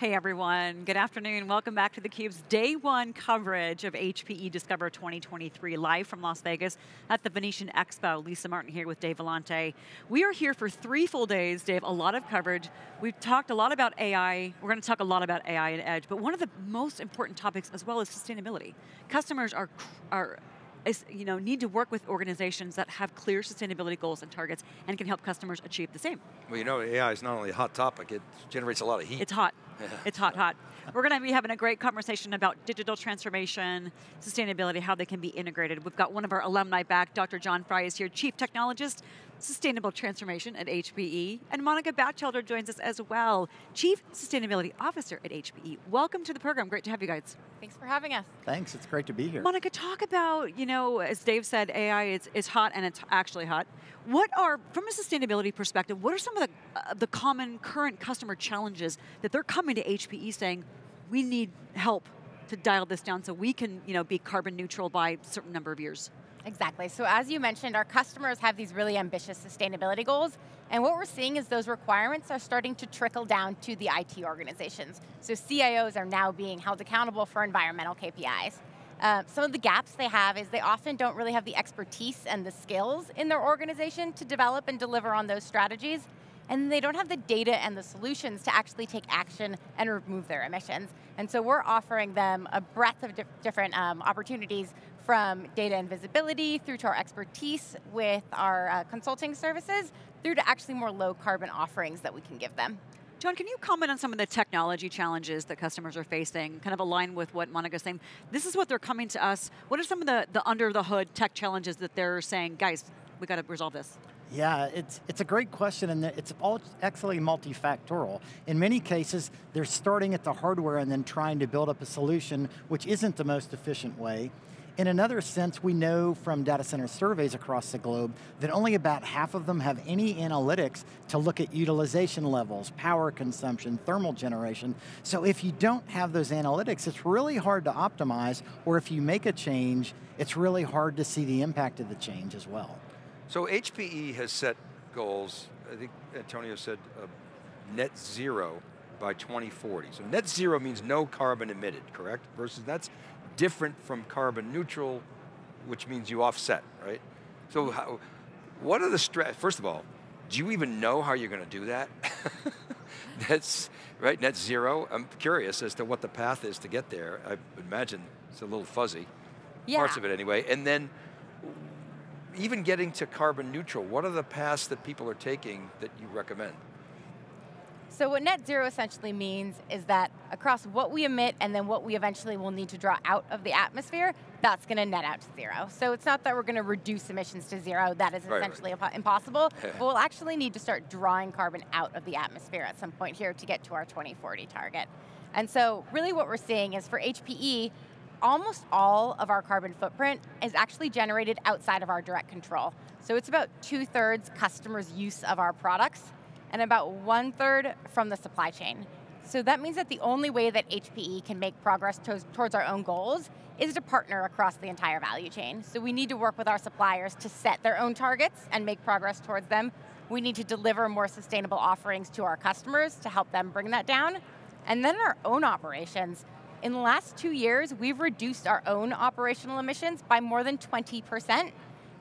Hey everyone, good afternoon. Welcome back to theCUBE's day one coverage of HPE Discover 2023, live from Las Vegas at the Venetian Expo. Lisa Martin here with Dave Vellante. We are here for three full days, Dave, a lot of coverage. We've talked a lot about AI, we're going to talk a lot about AI and Edge, but one of the most important topics as well is sustainability. Customers are, are is, you know, need to work with organizations that have clear sustainability goals and targets and can help customers achieve the same. Well, you know, AI is not only a hot topic, it generates a lot of heat. It's hot. it's hot, hot. We're going to be having a great conversation about digital transformation, sustainability, how they can be integrated. We've got one of our alumni back, Dr. John Frey is here, Chief Technologist, Sustainable Transformation at HPE, and Monica Batchelder joins us as well, Chief Sustainability Officer at HPE. Welcome to the program, great to have you guys. Thanks for having us. Thanks, it's great to be here. Monica, talk about, you know, as Dave said, AI is, is hot and it's actually hot. What are, from a sustainability perspective, what are some of the, uh, the common current customer challenges that they're coming to HPE saying, we need help to dial this down so we can you know, be carbon neutral by a certain number of years? Exactly, so as you mentioned, our customers have these really ambitious sustainability goals, and what we're seeing is those requirements are starting to trickle down to the IT organizations. So CIOs are now being held accountable for environmental KPIs. Uh, some of the gaps they have is they often don't really have the expertise and the skills in their organization to develop and deliver on those strategies, and they don't have the data and the solutions to actually take action and remove their emissions. And so we're offering them a breadth of different um, opportunities from data and visibility through to our expertise with our uh, consulting services, through to actually more low carbon offerings that we can give them. John, can you comment on some of the technology challenges that customers are facing, kind of align with what Monica's saying? This is what they're coming to us. What are some of the, the under the hood tech challenges that they're saying, guys, we got to resolve this? Yeah, it's, it's a great question and it's all actually multifactorial. In many cases, they're starting at the hardware and then trying to build up a solution which isn't the most efficient way. In another sense, we know from data center surveys across the globe that only about half of them have any analytics to look at utilization levels, power consumption, thermal generation. So if you don't have those analytics, it's really hard to optimize, or if you make a change, it's really hard to see the impact of the change as well. So HPE has set goals, I think Antonio said uh, net zero by 2040. So net zero means no carbon emitted, correct? Versus that's different from carbon neutral, which means you offset, right? So how, what are the stress, first of all, do you even know how you're going to do that? That's, right, net zero. I'm curious as to what the path is to get there. I imagine it's a little fuzzy, yeah. parts of it anyway. And then even getting to carbon neutral, what are the paths that people are taking that you recommend? So what net zero essentially means is that across what we emit and then what we eventually will need to draw out of the atmosphere, that's going to net out to zero. So it's not that we're going to reduce emissions to zero, that is essentially right, right. impossible, but we'll actually need to start drawing carbon out of the atmosphere at some point here to get to our 2040 target. And so really what we're seeing is for HPE, almost all of our carbon footprint is actually generated outside of our direct control. So it's about two thirds customers' use of our products and about one third from the supply chain. So that means that the only way that HPE can make progress to towards our own goals is to partner across the entire value chain. So we need to work with our suppliers to set their own targets and make progress towards them. We need to deliver more sustainable offerings to our customers to help them bring that down. And then our own operations, in the last two years, we've reduced our own operational emissions by more than 20%,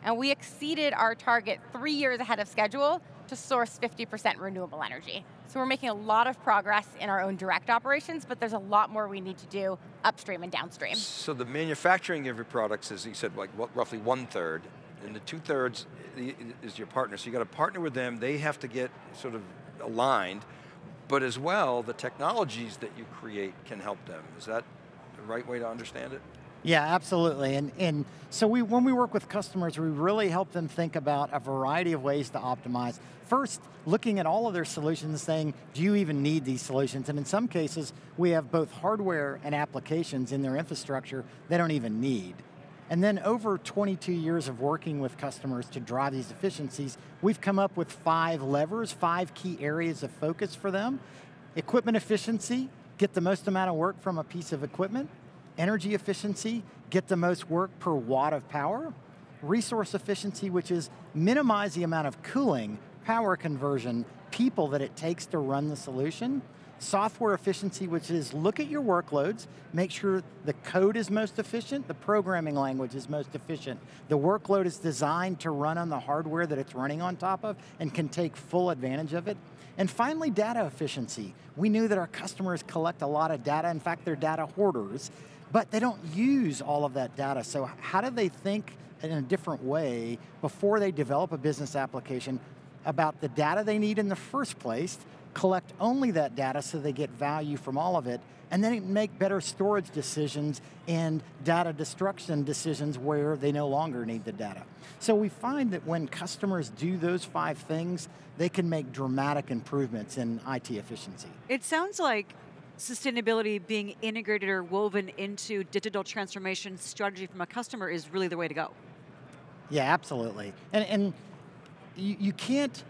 and we exceeded our target three years ahead of schedule to source 50% renewable energy. So we're making a lot of progress in our own direct operations, but there's a lot more we need to do upstream and downstream. So the manufacturing of your products is, you said, like what, roughly one third, and the two thirds is your partner. So you got to partner with them, they have to get sort of aligned, but as well, the technologies that you create can help them. Is that the right way to understand it? Yeah, absolutely. And, and so we, when we work with customers, we really help them think about a variety of ways to optimize. First, looking at all of their solutions saying, do you even need these solutions? And in some cases, we have both hardware and applications in their infrastructure they don't even need. And then over 22 years of working with customers to drive these efficiencies, we've come up with five levers, five key areas of focus for them. Equipment efficiency, get the most amount of work from a piece of equipment. Energy efficiency, get the most work per watt of power. Resource efficiency, which is minimize the amount of cooling, power conversion, people that it takes to run the solution. software efficiency, which is look at your workloads, make sure the code is most efficient, the programming language is most efficient, the workload is designed to run on the hardware that it's running on top of and can take full advantage of it. And finally, data efficiency. We knew that our customers collect a lot of data, in fact, they're data hoarders, but they don't use all of that data. So how do they think in a different way before they develop a business application about the data they need in the first place collect only that data so they get value from all of it, and then make better storage decisions and data destruction decisions where they no longer need the data. So we find that when customers do those five things, they can make dramatic improvements in IT efficiency. It sounds like sustainability being integrated or woven into digital transformation strategy from a customer is really the way to go. Yeah, absolutely. And, and you, you can't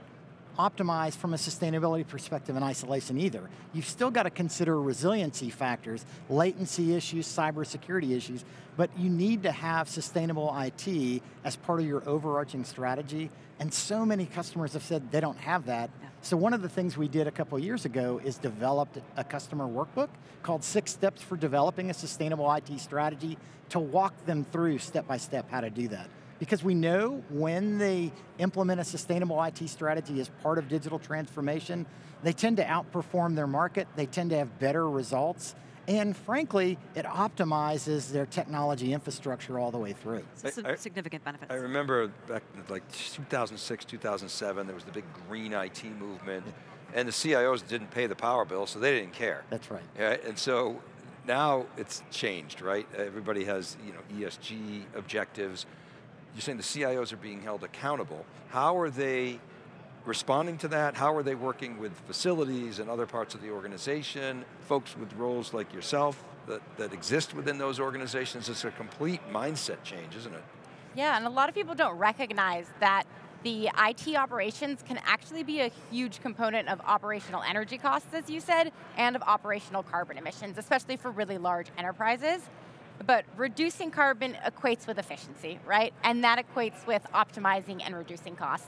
optimize from a sustainability perspective in isolation either. You've still got to consider resiliency factors, latency issues, cybersecurity issues, but you need to have sustainable IT as part of your overarching strategy, and so many customers have said they don't have that. Yeah. So one of the things we did a couple years ago is developed a customer workbook called Six Steps for Developing a Sustainable IT Strategy to walk them through step by step how to do that. Because we know when they implement a sustainable IT strategy as part of digital transformation, they tend to outperform their market, they tend to have better results, and frankly, it optimizes their technology infrastructure all the way through. So I, significant benefits. I remember back in like 2006, 2007, there was the big green IT movement, and the CIOs didn't pay the power bill, so they didn't care. That's right. Yeah, and so now it's changed, right? Everybody has you know ESG objectives you're saying the CIOs are being held accountable. How are they responding to that? How are they working with facilities and other parts of the organization, folks with roles like yourself that, that exist within those organizations? It's a complete mindset change, isn't it? Yeah, and a lot of people don't recognize that the IT operations can actually be a huge component of operational energy costs, as you said, and of operational carbon emissions, especially for really large enterprises. But reducing carbon equates with efficiency, right? And that equates with optimizing and reducing costs.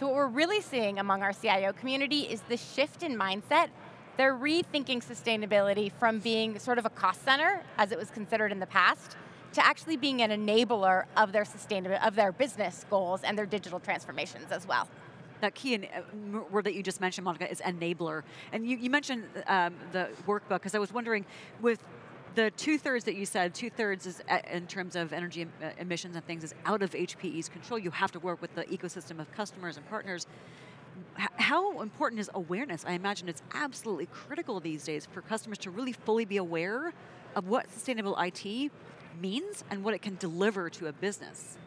So what we're really seeing among our CIO community is the shift in mindset. They're rethinking sustainability from being sort of a cost center, as it was considered in the past, to actually being an enabler of their of their business goals and their digital transformations as well that key in, uh, word that you just mentioned, Monica, is enabler. And you, you mentioned um, the workbook, because I was wondering, with the two thirds that you said, two thirds is uh, in terms of energy uh, emissions and things is out of HPE's control. You have to work with the ecosystem of customers and partners. How important is awareness? I imagine it's absolutely critical these days for customers to really fully be aware of what sustainable IT means and what it can deliver to a business.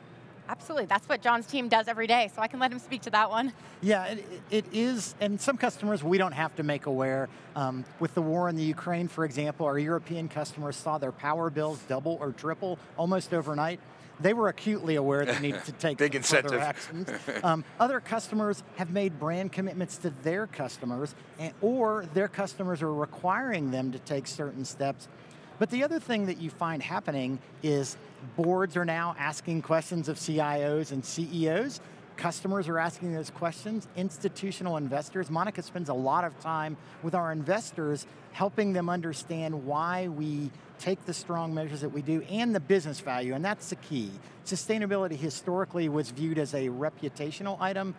Absolutely, that's what John's team does every day, so I can let him speak to that one. Yeah, it, it is, and some customers we don't have to make aware. Um, with the war in the Ukraine, for example, our European customers saw their power bills double or triple almost overnight. They were acutely aware they needed to take Big further actions. Um, other customers have made brand commitments to their customers, and, or their customers are requiring them to take certain steps but the other thing that you find happening is boards are now asking questions of CIOs and CEOs. Customers are asking those questions, institutional investors. Monica spends a lot of time with our investors helping them understand why we take the strong measures that we do and the business value, and that's the key. Sustainability historically was viewed as a reputational item.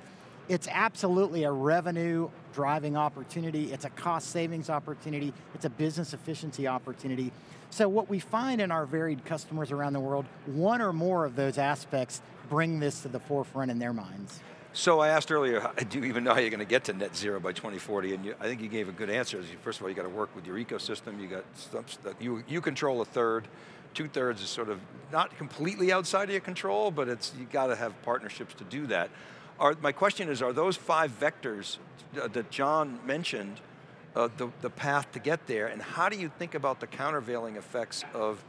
It's absolutely a revenue driving opportunity, it's a cost savings opportunity, it's a business efficiency opportunity. So what we find in our varied customers around the world, one or more of those aspects bring this to the forefront in their minds. So I asked earlier, do you even know how you're going to get to net zero by 2040? And you, I think you gave a good answer. First of all, you got to work with your ecosystem. You got you you control a third, two thirds is sort of not completely outside of your control, but it's you got to have partnerships to do that. Are, my question is, are those five vectors that John mentioned uh, the, the path to get there, and how do you think about the countervailing effects of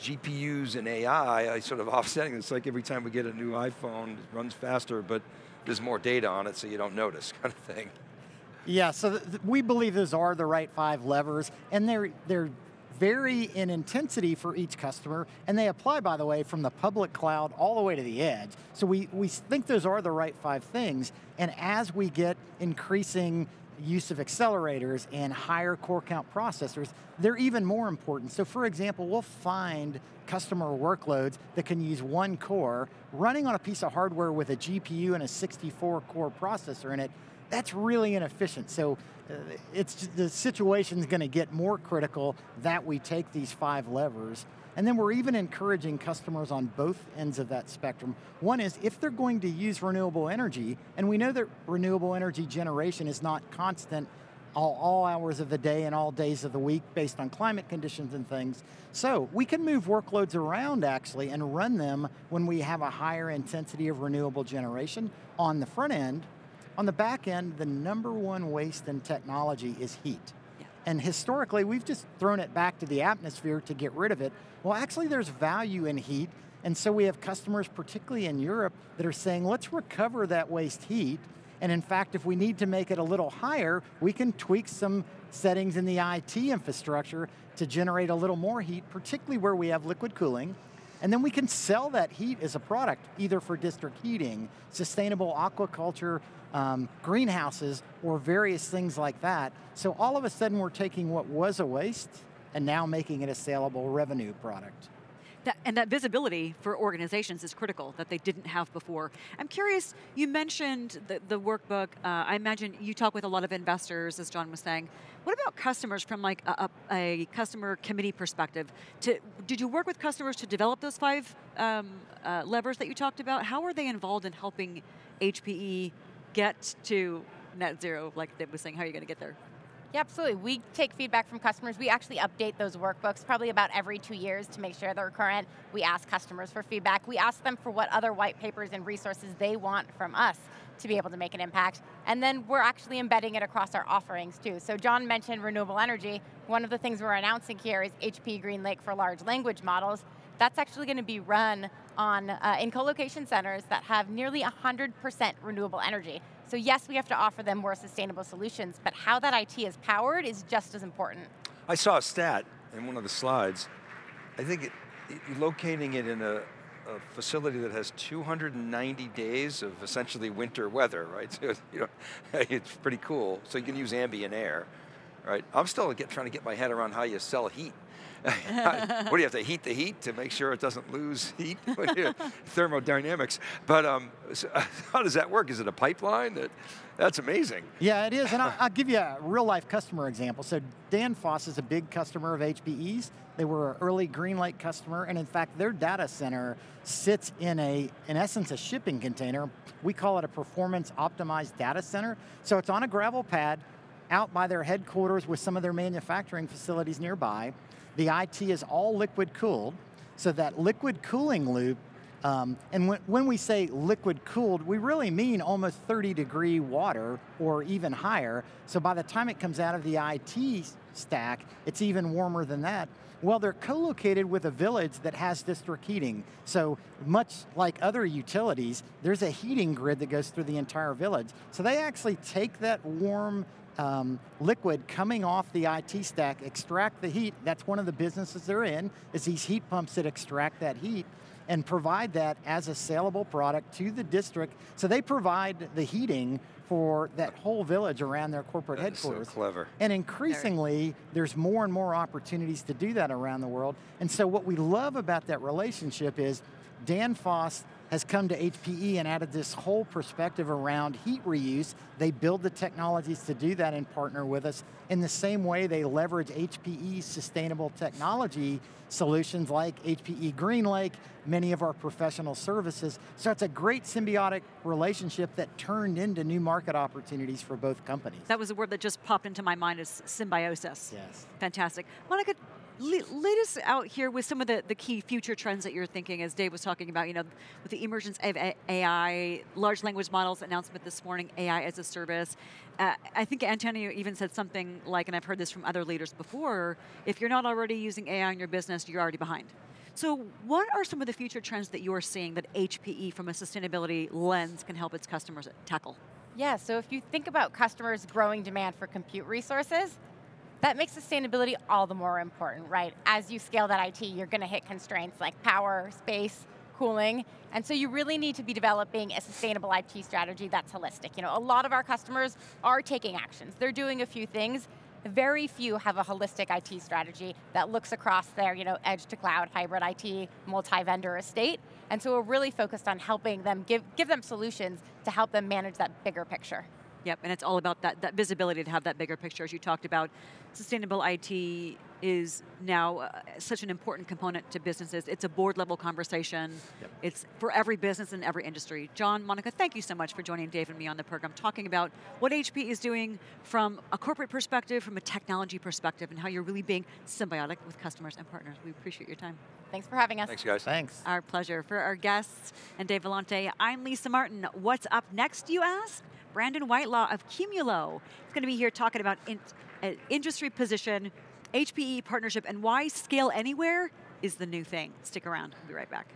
GPUs and AI, sort of offsetting, it's like every time we get a new iPhone, it runs faster, but there's more data on it so you don't notice kind of thing. Yeah, so we believe those are the right five levers, and they're, they're vary in intensity for each customer, and they apply, by the way, from the public cloud all the way to the edge. So we, we think those are the right five things, and as we get increasing use of accelerators and higher core count processors, they're even more important. So for example, we'll find customer workloads that can use one core, running on a piece of hardware with a GPU and a 64 core processor in it, that's really inefficient. So uh, it's the situation's going to get more critical that we take these five levers. And then we're even encouraging customers on both ends of that spectrum. One is if they're going to use renewable energy, and we know that renewable energy generation is not constant all, all, hours of the day and all days of the week based on climate conditions and things. So we can move workloads around actually and run them when we have a higher intensity of renewable generation on the front end on the back end, the number one waste in technology is heat. Yeah. And historically, we've just thrown it back to the atmosphere to get rid of it. Well, actually, there's value in heat, and so we have customers, particularly in Europe, that are saying, let's recover that waste heat. And in fact, if we need to make it a little higher, we can tweak some settings in the IT infrastructure to generate a little more heat, particularly where we have liquid cooling. And then we can sell that heat as a product, either for district heating, sustainable aquaculture, um, greenhouses, or various things like that. So all of a sudden we're taking what was a waste and now making it a saleable revenue product. That, and that visibility for organizations is critical that they didn't have before. I'm curious, you mentioned the, the workbook. Uh, I imagine you talk with a lot of investors, as John was saying. What about customers from like a, a, a customer committee perspective? To, did you work with customers to develop those five um, uh, levers that you talked about? How are they involved in helping HPE get to net zero, like Dave was saying, how are you going to get there? Yeah, absolutely. We take feedback from customers. We actually update those workbooks probably about every two years to make sure they're current. We ask customers for feedback. We ask them for what other white papers and resources they want from us to be able to make an impact. And then we're actually embedding it across our offerings too. So John mentioned renewable energy. One of the things we're announcing here is HP GreenLake for large language models. That's actually going to be run on uh, in co-location centers that have nearly 100% renewable energy. So yes, we have to offer them more sustainable solutions, but how that IT is powered is just as important. I saw a stat in one of the slides. I think it, it, locating it in a, a, facility that has 290 days of essentially winter weather, right? So you know, it's pretty cool. So you can use ambient air, right? I'm still get, trying to get my head around how you sell heat what do you have to heat the heat to make sure it doesn't lose heat? Thermodynamics. But um, so how does that work? Is it a pipeline? That, that's amazing. Yeah, it is. And I'll, I'll, give you a real life customer example. So Danfoss is a big customer of HPE's. They were an early GreenLake customer, and in fact, their data center sits in a, in essence, a shipping container. We call it a performance optimized data center. So it's on a gravel pad out by their headquarters with some of their manufacturing facilities nearby. The IT is all liquid cooled, so that liquid cooling loop, um, and when, when we say liquid cooled, we really mean almost 30 degree water or even higher. So by the time it comes out of the IT stack, it's even warmer than that. Well, they're co-located with a village that has district heating. So much like other utilities, there's a heating grid that goes through the entire village. So they actually take that warm um, liquid coming off the IT stack, extract the heat. That's one of the businesses they're in, is these heat pumps that extract that heat and provide that as a saleable product to the district. So they provide the heating for that whole village around their corporate that headquarters. so clever. And increasingly, there's more and more opportunities to do that around the world. And so what we love about that relationship is Danfoss has come to HPE and added this whole perspective around heat reuse. They build the technologies to do that and partner with us. In the same way, they leverage HPE's sustainable technology solutions like HPE GreenLake, many of our professional services. So it's a great symbiotic relationship that turned into new market opportunities for both companies. That was a word that just popped into my mind is symbiosis. Yes. Fantastic. Monica, lead us out here with some of the, the key future trends that you're thinking, as Dave was talking about, you know, with the emergence of AI, large language models announcement this morning, AI as a service. Uh, I think Antonio even said something like, and I've heard this from other leaders before, if you're not already using AI in your business, you're already behind. So what are some of the future trends that you're seeing that HPE from a sustainability lens can help its customers tackle? Yeah, so if you think about customers' growing demand for compute resources, that makes sustainability all the more important, right? As you scale that IT, you're going to hit constraints like power, space, cooling. And so you really need to be developing a sustainable IT strategy that's holistic. You know, a lot of our customers are taking actions. They're doing a few things. Very few have a holistic IT strategy that looks across their you know, edge to cloud, hybrid IT, multi-vendor estate. And so we're really focused on helping them, give, give them solutions to help them manage that bigger picture. Yep, and it's all about that, that visibility to have that bigger picture. As you talked about, sustainable IT is now uh, such an important component to businesses. It's a board level conversation. Yep. It's for every business and every industry. John, Monica, thank you so much for joining Dave and me on the program, talking about what HP is doing from a corporate perspective, from a technology perspective, and how you're really being symbiotic with customers and partners. We appreciate your time. Thanks for having us. Thanks, guys. Thanks. Our pleasure. For our guests and Dave Vellante, I'm Lisa Martin. What's up next, you ask? Brandon Whitelaw of Qumulo. He's going to be here talking about in, uh, industry position, HPE partnership, and why scale anywhere is the new thing. Stick around. We'll be right back.